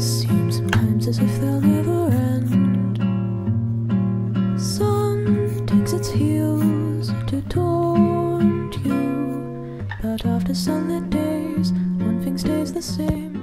Seems seem sometimes as if they'll never end. Sun takes its heels to taunt you, but after sunlit days, one thing stays the same.